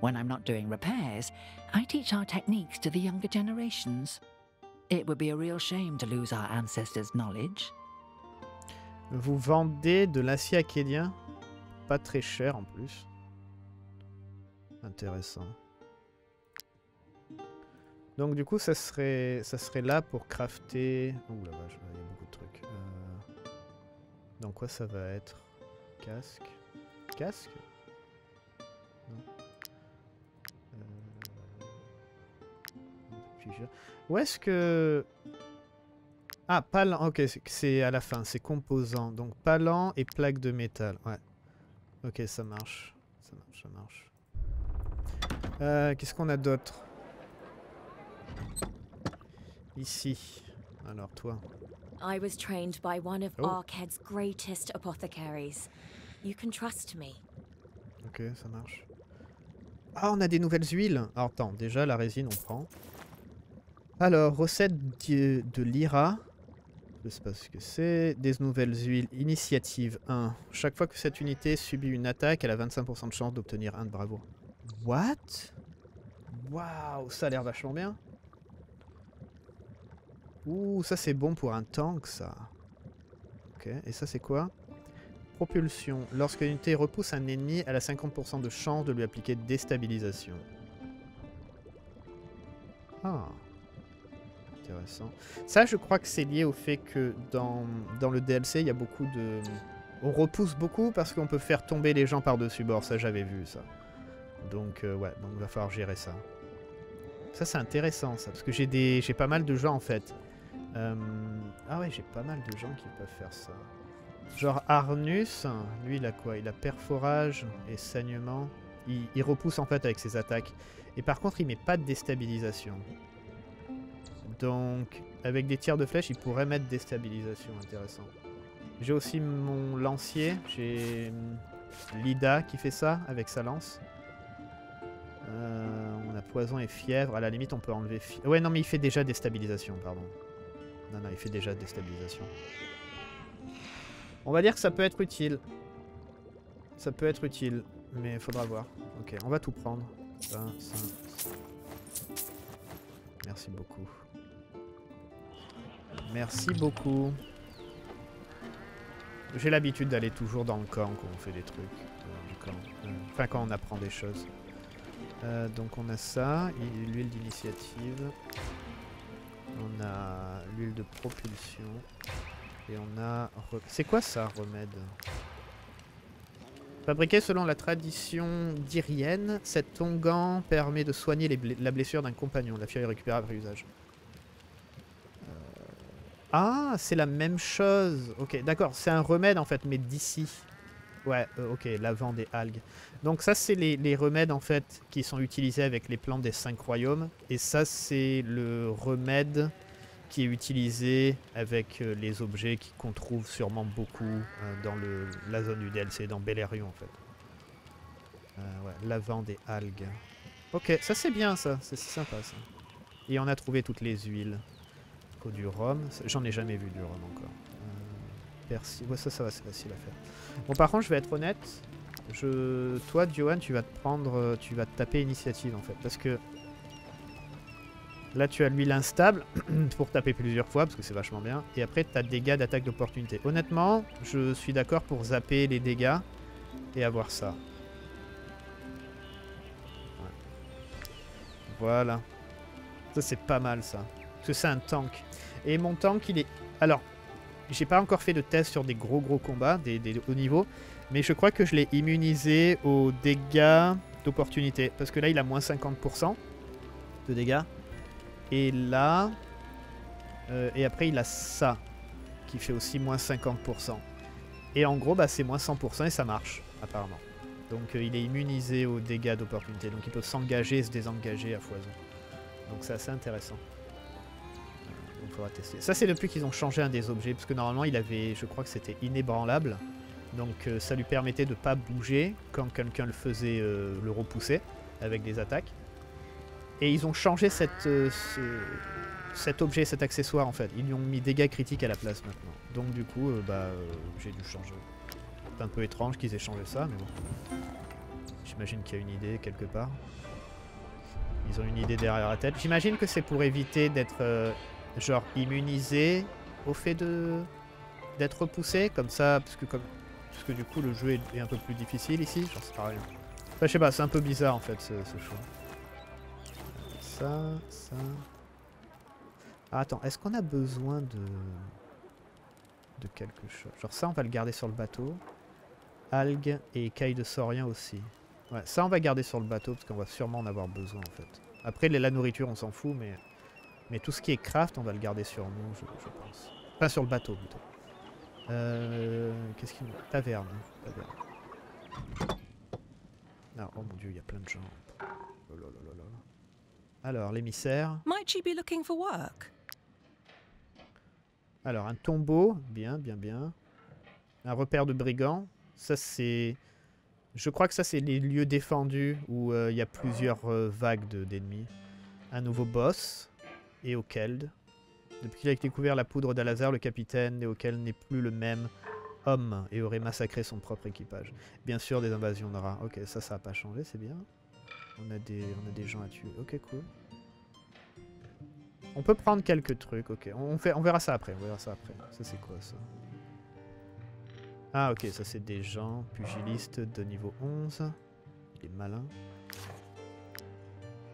When I'm not doing repairs, I teach our techniques to the younger generations. It would be a real shame to lose our ancestors' knowledge. Vous vendez de l'acier acadien Pas très cher en plus. Intéressant. Donc du coup, ça serait, ça serait là pour crafter... Ouh la vache, il y a beaucoup de trucs. Euh... Donc quoi ça va être? Casque? Casque? Non. Euh... Où est-ce que... Ah, palan, ok, c'est à la fin, c'est composant. Donc palan et plaque de métal, ouais. Ok, ça marche. Ça marche, ça marche. Euh, Qu'est-ce qu'on a d'autre? Ici. Alors toi. I was trained by one of Oh. Arkhead's greatest apothecaries. You can trust me. Ok, ça marche. Ah, on a des nouvelles huiles. Alors attends, déjà la résine on prend. Alors, recette de, de l'IRA. Je sais pas ce que c'est. Des nouvelles huiles. Initiative 1. Chaque fois que cette unité subit une attaque, elle a 25% de chance d'obtenir un de bravoure. What? Waouh, ça a l'air vachement bien. Ouh, ça c'est bon pour un tank, ça. Ok, et ça c'est quoi? Propulsion. Lorsque l'unité repousse un ennemi, elle a 50% de chance de lui appliquer déstabilisation. Ah. Ça, je crois que c'est lié au fait que dans, dans le DLC, il y a beaucoup de... On repousse beaucoup parce qu'on peut faire tomber les gens par-dessus bord. Ça, j'avais vu, ça. Donc, euh, ouais, donc il va falloir gérer ça. Ça, c'est intéressant, ça. Parce que j'ai des, pas mal de gens, en fait. Euh, Ah ouais, j'ai pas mal de gens qui peuvent faire ça. Genre Arnus, lui, il a quoi? Il a perforage et saignement. Il, il repousse, en fait, avec ses attaques. Et par contre, il met pas de déstabilisation. Donc, avec des tirs de flèche, il pourrait mettre déstabilisation. Intéressant. J'ai aussi mon lancier. J'ai hum, Lida qui fait ça avec sa lance. Euh, on a poison et fièvre. À la limite, on peut enlever. Ouais, non, mais il fait déjà déstabilisation, pardon. Non, non, il fait déjà déstabilisation. On va dire que ça peut être utile. Ça peut être utile, mais faudra voir. Ok, on va tout prendre. Merci beaucoup. Merci beaucoup. J'ai l'habitude d'aller toujours dans le camp quand on fait des trucs. euh. Euh, Enfin, quand on apprend des choses. Euh, donc on a ça, l'huile d'initiative. On a l'huile de propulsion. Et on a... C'est quoi ça, remède? Fabriqué selon la tradition dyrienne, cet onguent permet de soigner la blessure d'un compagnon. La fiole est récupérable après usage. Ah, c'est la même chose. Ok, d'accord, c'est un remède en fait, mais d'ici. Ouais, euh, ok, lavant des algues. Donc ça, c'est les, remèdes en fait qui sont utilisés avec les plantes des cinq royaumes. Et ça, c'est le remède qui est utilisé avec euh, les objets qu'on trouve sûrement beaucoup euh, dans la zone du DLC, dans Belerion en fait. Ouais, lavant des algues. Ok, ça c'est bien ça, c'est sympa ça. Et on a trouvé toutes les huiles. Du rhum, j'en ai jamais vu du rhum encore. Euh, ouais ça ça va, c'est facile à faire. Bon par contre je vais être honnête, je, toi Johan tu vas te prendre, euh, tu vas te taper initiative en fait, parce que Là, tu as l'huile instable pour taper plusieurs fois parce que c'est vachement bien. Et après, tu as dégâts d'attaque d'opportunité. Honnêtement, je suis d'accord pour zapper les dégâts et avoir ça. Voilà. Ça, c'est pas mal ça. Que c'est un tank. Et mon tank, il est. Alors, j'ai pas encore fait de test sur des gros gros combats, des, des hauts niveaux. Mais je crois que je l'ai immunisé aux dégâts d'opportunité. Parce que là, il a moins 50% de dégâts. Et là... euh, et après, il a ça, qui fait aussi moins 50%. Et en gros, bah, c'est moins 100% et ça marche, apparemment. Donc euh, il est immunisé aux dégâts d'opportunité. Donc il peut s'engager et se désengager à foison. Donc c'est assez intéressant. Donc faudra tester. Ça c'est depuis qu'ils ont changé un des objets. Parce que normalement il avait, je crois que c'était inébranlable. Donc euh, ça lui permettait de pas bouger quand quelqu'un le faisait euh, le repousser avec des attaques. Et ils ont changé euh, ce- cet objet, cet accessoire en fait. Ils lui ont mis dégâts critiques à la place maintenant. Donc du coup, bah, j'ai dû changer. C'est un peu étrange qu'ils aient changé ça, mais bon. J'imagine qu'il y a une idée quelque part. Ils ont une idée derrière la tête. J'imagine que c'est pour éviter d'être genre immunisé au fait de d'être repoussé comme ça, parce que comme parce que du coup le jeu est, un peu plus difficile ici. Sais pas rien. Enfin, je sais pas, c'est un peu bizarre en fait ce, choix. Ça, ça. Ah, attends, est-ce qu'on a besoin de de quelque chose Genre ça, on va le garder sur le bateau. Algues et écailles de saurien aussi. Ouais, ça on va garder sur le bateau parce qu'on va sûrement en avoir besoin en fait. Après la nourriture on s'en fout mais mais tout ce qui est craft on va le garder sur nous je, je pense. Enfin sur le bateau plutôt. Euh, Qu'est-ce qu'il nous Taverne. Taverne. Ah, oh mon dieu il y a plein de gens. Oh là là là là. Alors l'émissaire. Might you be looking for work? Alors, un tombeau, bien, bien, bien. Un repère de brigands, ça c'est... Je crois que ça c'est les lieux défendus où euh, il y a plusieurs euh, vagues de- d'ennemis. Un nouveau boss, et Keld. Depuis qu'il a découvert la poudre d'Alazar, le capitaine Néokel n'est plus le même homme et aurait massacré son propre équipage. Bien sûr, des invasions de rats. Ok, ça, ça n'a pas changé, c'est bien. On a, des, on a des gens à tuer. Ok, cool. On peut prendre quelques trucs, ok. On, fait, on verra ça après, on verra ça après. Ça c'est quoi ça? Ah ok, ça c'est des gens pugilistes de niveau 11. Il est malin.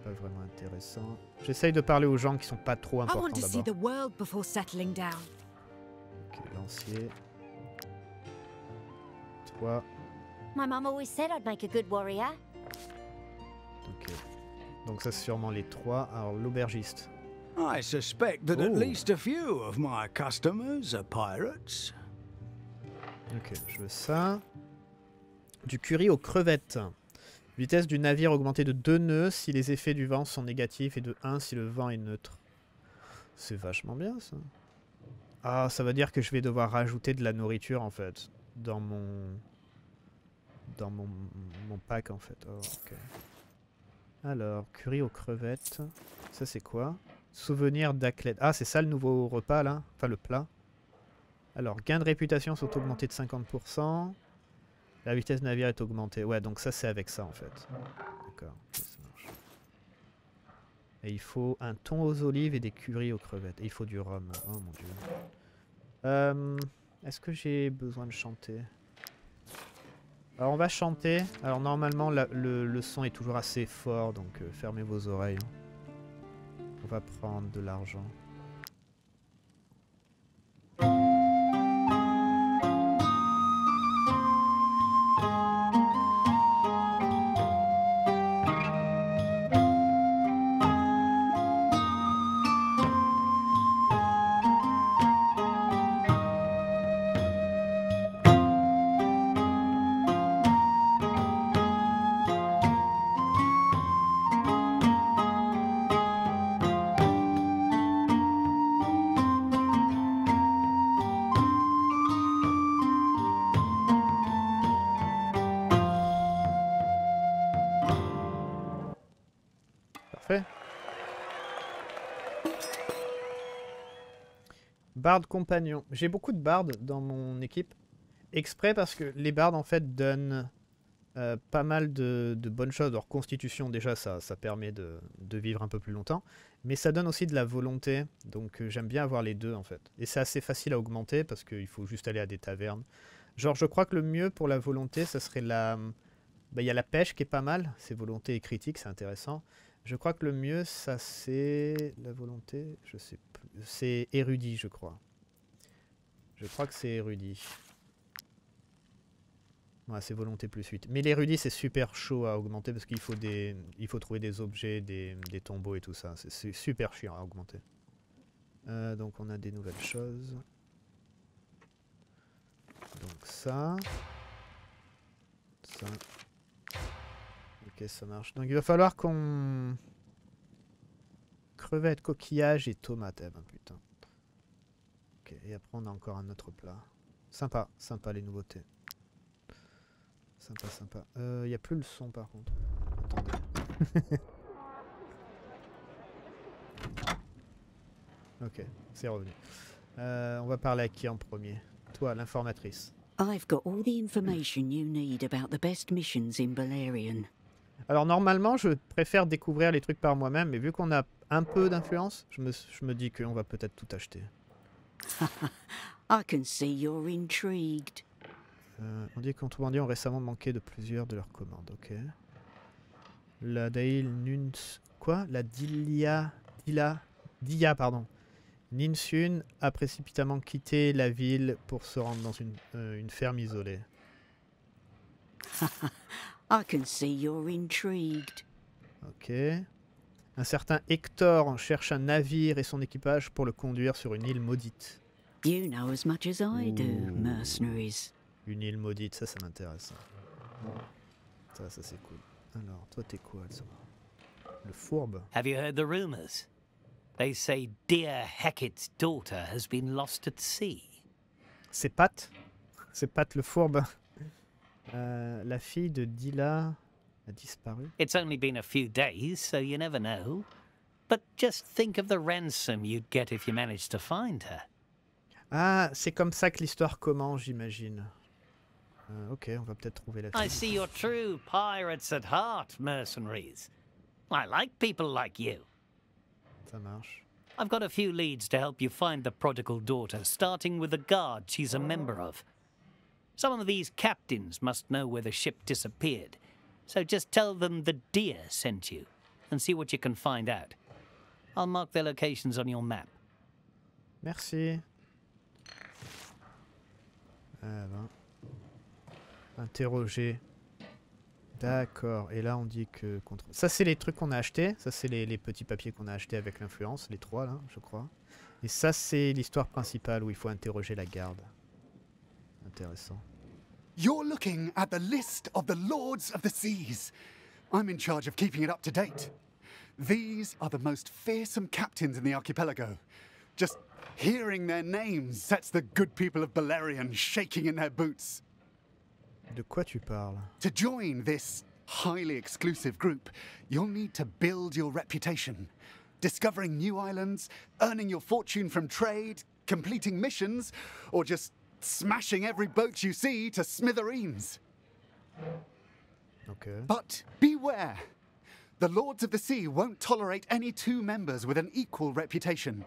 Pas vraiment intéressant. J'essaye de parler aux gens qui sont pas trop I importants want to see d'abord. the world before settling down. Ok, lancier. Toi. My mum always said I'd make a good warrior. Ok. Donc ça c'est sûrement les trois. Alors l'aubergiste. I suspect that at Oh. least a few of my customers are pirates. Ok, je veux ça. Du curry aux crevettes. Vitesse du navire augmentée de 2 nœuds si les effets du vent sont négatifs et de 1 si le vent est neutre. C'est vachement bien ça. Ah, ça veut dire que je vais devoir rajouter de la nourriture en fait dans mon dans mon, pack en fait. Oh. Alors, curry aux crevettes. Ça c'est quoi? Souvenir d'Acled. Ah, c'est ça le nouveau repas là? Enfin le plat. Alors, gains de réputation sont augmentés de 50%. La vitesse navire est augmentée. Ouais, donc ça, c'est avec ça, en fait. D'accord. Et il faut un thon aux olives et des currys aux crevettes. Et il faut du rhum. Oh mon dieu. Euh, Est-ce que j'ai besoin de chanter? Alors, on va chanter. Alors, normalement, le, son est toujours assez fort, donc euh, fermez vos oreilles. On va prendre de l'argent. Barde compagnon. J'ai beaucoup de bardes dans mon équipe. Exprès parce que les bardes en fait donnent euh, pas mal de, bonnes choses. Leur constitution déjà ça, ça permet de, de vivre un peu plus longtemps. Mais ça donne aussi de la volonté. Donc euh, j'aime bien avoir les deux en fait. Et c'est assez facile à augmenter parce qu'il faut juste aller à des tavernes. Genre je crois que le mieux pour la volonté ça serait la... bah, Il y a la pêche qui est pas mal. C'est volonté et critique, c'est intéressant. Je crois que le mieux, ça c'est la volonté. Je sais plus. C'est érudit, je crois. Je crois que c'est érudit. Ouais, c'est volonté plus 8. Mais l'érudit, c'est super chaud à augmenter parce qu'il faut des, il faut trouver des objets, des, des tombeaux et tout ça. C'est- super chiant à augmenter. Euh, donc on a des nouvelles choses. Donc ça. Ça. Ça marche. Donc il va falloir qu'on... Crevettes, coquillages et tomates. Eh ben putain. Ok, et après on a encore un autre plat. Sympa, sympa les nouveautés. Sympa, sympa. Il n'y a plus le son par contre. Ok, c'est revenu. Euh, on va parler à qui en premier? Toi, l'informatrice. I've got all the information you need about the best missions in Balerion. Alors normalement, je préfère découvrir les trucs par moi-même, mais vu qu'on a un peu d'influence, je me, je me dis qu'on va peut-être tout acheter. I can see you're intrigued. Euh, on dit que contrebandiers ont récemment manqué de plusieurs de leurs commandes, ok. La Dail Nuns... Quoi? La Dilia... Dila... Dia, pardon. Ninsun a précipitamment quitté la ville pour se rendre dans une, euh, une ferme isolée. I can see you're intrigued. Ok. Un certain Hector cherche un navire et son équipage pour le conduire sur une île maudite. You know as much as I do, mercenaries. Une île maudite, ça, ça m'intéresse. Ça, ça c'est cool. Alors, toi, t'es quoi, Le fourbe? Have you heard the rumors? They say dear Hecate's daughter has been lost at sea. C'est Pat? C'est Pat le fourbe? Euh, la fille de Dila a disparu. It's only been a few days, so you never know. But just think of the ransom you'd get if you managed to find her. Ah, c'est comme ça que l'histoire commence, j'imagine. Euh, ok, on va peut-être trouver la I see you're true pirates at heart, mercenaries. I like people like you. Ça marche. I've got a few leads to help you find the prodigal daughter, starting with the guard she's a member of. Some of these captains must know where the ship disappeared, so just tell them the deer sent you, and see what you can find out. I'll mark their locations on your map. Merci. Ah ben. Interroger. D'accord. Et là, on dit que... Contre... Ça, c'est les trucs qu'on a achetés. Ça, c'est les, les petits papiers qu'on a achetés avec l'influence. Les trois, là, je crois. Et ça, c'est l'histoire principale où il faut interroger la garde. Intéressant. You're looking at the list of the Lords of the Seas. I'm in charge of keeping it up to date. These are the most fearsome captains in the archipelago. Just hearing their names sets the good people of Balerion shaking in their boots. De quoi tu parles To join this highly exclusive group, you'll need to build your reputation. Discovering new islands, earning your fortune from trade, completing missions, or just smashing every boat you see to smithereens. Okay. But beware! The Lords of the Sea won't tolerate any two members with an equal reputation.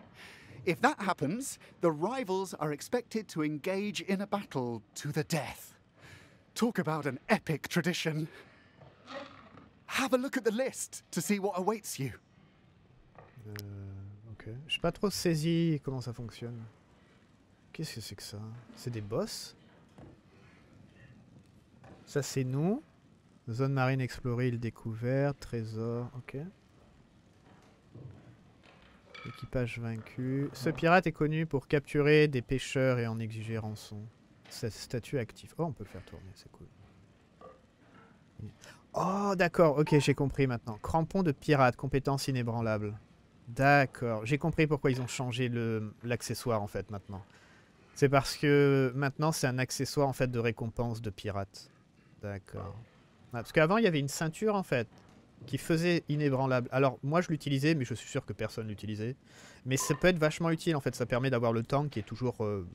If that happens, the rivals are expected to engage in a battle to the death. Talk about an epic tradition. Have a look at the list to see what awaits you. Euh, ok. Je suis pas trop saisi comment ça fonctionne. Qu'est-ce que c'est que ça? C'est des boss Ça, c'est nous. Zone marine explorée, île découverte, trésor, ok. Équipage vaincu. Ce pirate est connu pour capturer des pêcheurs et en exiger rançon. Sa statut actif. Oh, on peut le faire tourner, c'est cool. Oh, d'accord, ok, j'ai compris maintenant. Crampon de pirate, compétence inébranlable. D'accord, j'ai compris pourquoi ils ont changé l'accessoire en fait maintenant. C'est parce que maintenant c'est un accessoire en fait de récompense de pirate. D'accord. Ah, parce qu'avant il y avait une ceinture en fait qui faisait inébranlable. Alors moi je l'utilisais mais je suis sûr que personne l'utilisait. Mais ça peut être vachement utile en fait, ça permet d'avoir le tank qui est toujours euh,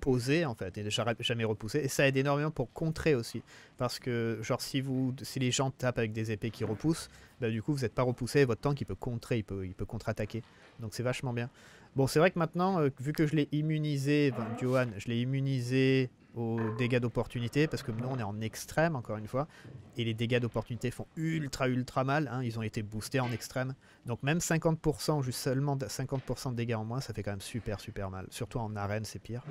posé en fait et jamais jamais repoussé. Et ça aide énormément pour contrer aussi. Parce que genre si, vous, si les gens tapent avec des épées qui repoussent, bah, du coup vous n'êtes pas repoussé et votre tank il peut contrer, il peut, il peut contre-attaquer. Donc c'est vachement bien. Bon c'est vrai que maintenant, euh, vu que je l'ai immunisé, Johan, je l'ai immunisé aux dégâts d'opportunité parce que nous on est en extrême encore une fois et les dégâts d'opportunité font ultra ultra mal hein, ils ont été boostés en extrême. Donc même 50% juste seulement de- 50% de dégâts en moins ça fait quand même super super mal. Surtout en arène c'est pire.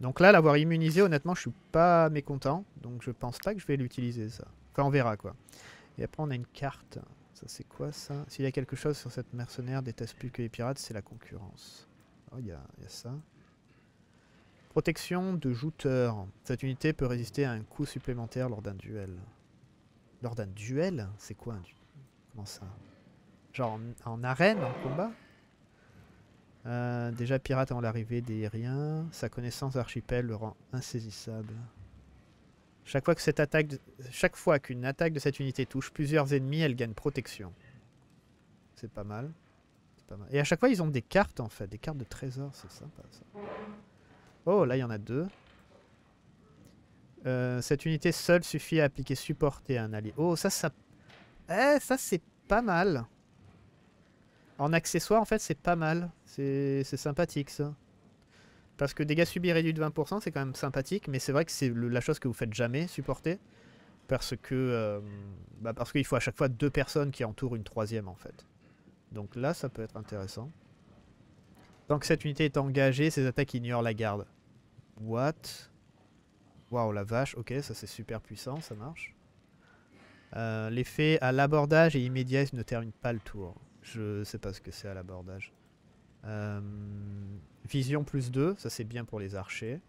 Donc là l'avoir immunisé honnêtement je suis pas mécontent. Donc je pense pas que je vais l'utiliser ça. Enfin on verra quoi. Et après on a une carte c'est quoi ça? S'il y a quelque chose sur cette mercenaire déteste plus que les pirates c'est la concurrence oh il y y a ça Protection de jouteur. Cette unité peut résister à un coup supplémentaire lors d'un duel. Lors d'un duel? C'est quoi un duel Comment ça? Genre en, arène, en combat? Euh, Déjà pirate avant l'arrivée des Aériens. Sa connaissance d'archipel le rend insaisissable. Chaque fois que cette attaque, chaque fois qu'une attaque de cette unité touche plusieurs ennemis, elle gagne protection. C'est pas mal. Et à chaque fois, ils ont des cartes en fait, des cartes de trésor, c'est sympa ça. Oh, là il y en a deux. Euh, cette unité seule suffit à appliquer supporter à un allié. Oh, ça, ça, eh, ça c'est pas mal. En accessoire, en fait, c'est pas mal. C'est sympathique ça. Parce que dégâts subis réduits de 20%, c'est quand même sympathique, mais c'est vrai que c'est la chose que vous faites jamais supporter. Parce que euh, bah parce qu'il faut à chaque fois deux personnes qui entourent une troisième en fait. Donc là, ça peut être intéressant. Tant que cette unité est engagée, ses attaques ignorent la garde. What? Waouh, la vache, ok, ça c'est super puissant, ça marche. Euh, L'effet à l'abordage et immédiat ne termine pas le tour. Je sais pas ce que c'est à l'abordage. Euh, vision plus 2, ça c'est bien pour les archers.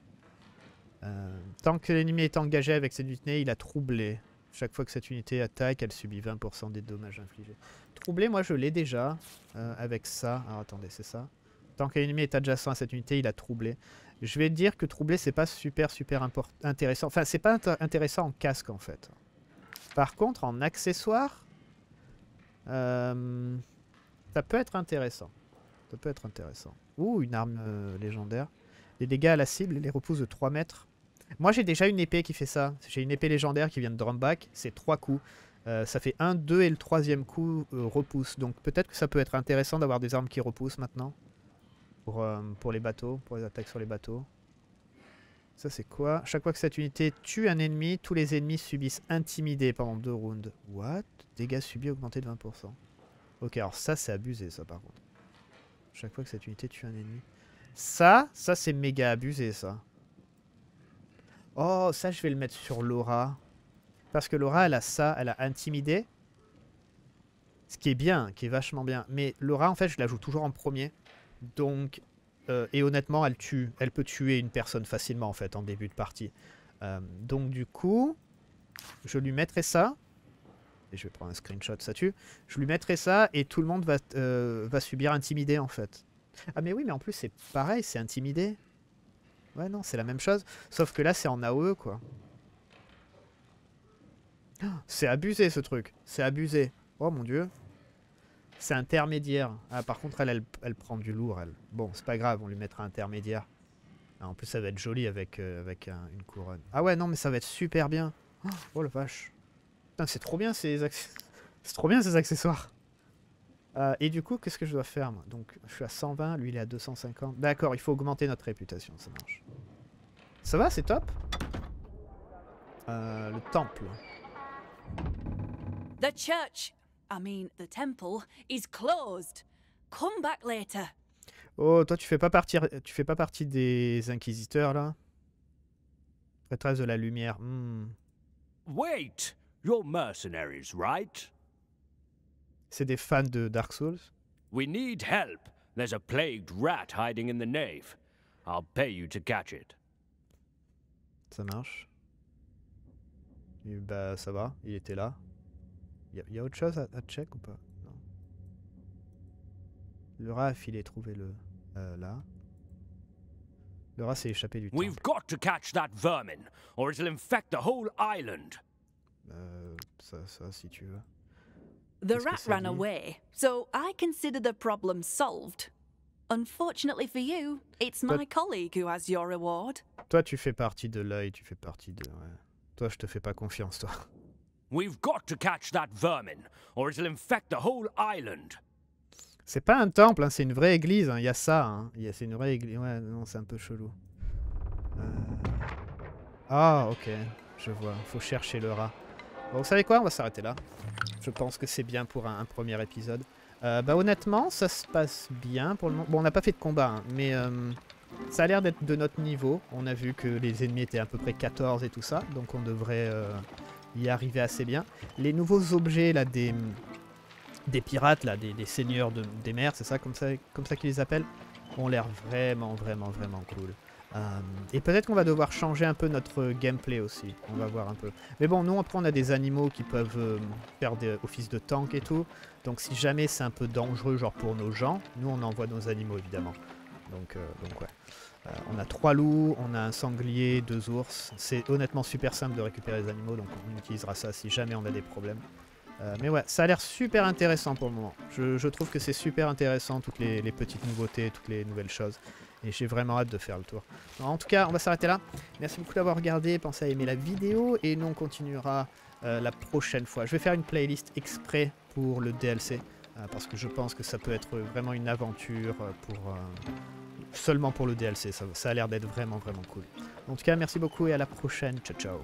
Euh, tant que l'ennemi est engagé avec cette unité, il a troublé. Chaque fois que cette unité attaque, elle subit 20% des dommages infligés. Troublé, moi je l'ai déjà euh, avec ça. Attendez, c'est ça. Tant que l'ennemi est adjacent à cette unité, il a troublé. Je vais dire que troubler, c'est pas super super intéressant. Enfin, c'est pas intér- intéressant en casque en fait. Par contre, en accessoire, ça peut être intéressant. Ça peut être intéressant. Ouh, une arme euh, légendaire. Les dégâts à la cible, les repousses de 3 mètres. Moi, j'ai déjà une épée qui fait ça. J'ai une épée légendaire qui vient de Drumback. C'est 3 coups. Euh, ça fait 1, 2 et le troisième coup euh, repousse. Donc peut-être que ça peut être intéressant d'avoir des armes qui repoussent maintenant. Pour, pour les bateaux, pour les attaques sur les bateaux. Ça c'est quoi? Chaque fois que cette unité tue un ennemi, tous les ennemis subissent intimidés pendant 2 rounds. What? Dégâts subis augmentés de 20%. Ok, alors ça c'est abusé ça par contre. Chaque fois que cette unité tue un ennemi. Ça, ça c'est méga abusé ça. Oh, ça je vais le mettre sur Laura. Parce que Laura, elle a ça, elle a intimidé. Ce qui est bien, qui est vachement bien. Mais Laura, en fait, je la joue toujours en premier. Donc, euh, et honnêtement, elle tue. Elle peut tuer une personne facilement, en fait, en début de partie. Euh, donc, du coup, je lui mettrai ça. Je vais prendre un screenshot, ça tue. Je lui mettrai ça et tout le monde va, euh, va subir intimidé, en fait. Ah, mais oui, mais en plus, c'est pareil, c'est intimidé. Ouais, non, c'est la même chose. Sauf que là, c'est en AOE, quoi. Ah, C'est abusé, ce truc. C'est abusé. Oh, mon Dieu. C'est intermédiaire. Ah, par contre, elle, elle, prend du lourd, elle. Bon, c'est pas grave, on lui mettra intermédiaire. Ah, en plus, ça va être joli avec, euh, avec un- une couronne. Ah ouais, non, mais ça va être super bien. Oh, oh la vache. Putain, c'est trop bien ces C'est trop bien ces accessoires. Euh, et du coup, qu'est-ce que je dois faire moi? Donc, je suis à 120, lui il est à 250. D'accord, il faut augmenter notre réputation, ça marche. Ça va, c'est top? Euh, Le temple. The church, I mean, the temple, is closed. Come back later. Oh, toi, tu fais pas partie, tu fais pas partie des inquisiteurs là? Prêtresse de la lumière. hmm. Wait! You're mercenaries, right? C'est des fans de Dark Souls We need help. There's a plagued rat hiding in the nave. I'll pay you to catch it. Ça marche. Et bah, ça va, il était là. Il y, a- y a autre chose à, à check ou pas? Non. Le rat a filé, trouvez-le. Euh, là. Le rat s'est échappé du We've got to catch that vermin, or it'll infect the whole island. Euh, ça, ça, si tu veux. The rat ran dit? away, so I consider the problem solved. Unfortunately for you, it's my colleague who has your reward. Toi, tu fais partie de l'œil, tu fais partie de... ouais. Toi, je te fais pas confiance, toi. We've got to catch that vermin, or it'll infect the whole island. C'est pas un temple, hein, c'est une vraie église. hein, Il y a ça. hein. Il y a- C'est une vraie église. Ouais, non, c'est un peu chelou. Euh, Ah, ok. Je vois. Faut chercher le rat. Vous savez quoi On va s'arrêter là. Je pense que c'est bien pour un, premier épisode. Euh, bah, honnêtement, ça se passe bien pour le moment. Bon, on n'a pas fait de combat, hein, mais euh, ça a l'air d'être de notre niveau. On a vu que les ennemis étaient à peu près 14 et tout ça. Donc, on devrait euh, y arriver assez bien. Les nouveaux objets, là, des pirates, là, des, seigneurs de- des mers, c'est ça comme ça, comme ça qu'ils les appellent, ont l'air vraiment, vraiment, vraiment cool. Euh, et peut-être qu'on va devoir changer un peu notre gameplay aussi. On va voir un peu. Mais bon, nous après on a des animaux qui peuvent euh, faire des offices de tank et tout. Donc si jamais c'est un peu dangereux, genre pour nos gens, nous on envoie nos animaux évidemment. Donc, euh, ouais. On a trois loups, on a un sanglier, deux ours. C'est honnêtement super simple de récupérer les animaux, donc on utilisera ça si jamais on a des problèmes. Mais ouais, ça a l'air super intéressant pour le moment. Je, trouve que c'est super intéressant, toutes les petites nouveautés, toutes les nouvelles choses. Et j'ai vraiment hâte de faire le tour. En tout cas, on va s'arrêter là. Merci beaucoup d'avoir regardé. Pensez à aimer la vidéo. Et nous, on continuera euh, la prochaine fois. Je vais faire une playlist exprès pour le DLC. euh, parce que je pense que ça peut être vraiment une aventure euh, pour... seulement pour le DLC. Ça a l'air d'être vraiment, vraiment cool. En tout cas, merci beaucoup et à la prochaine. Ciao, ciao.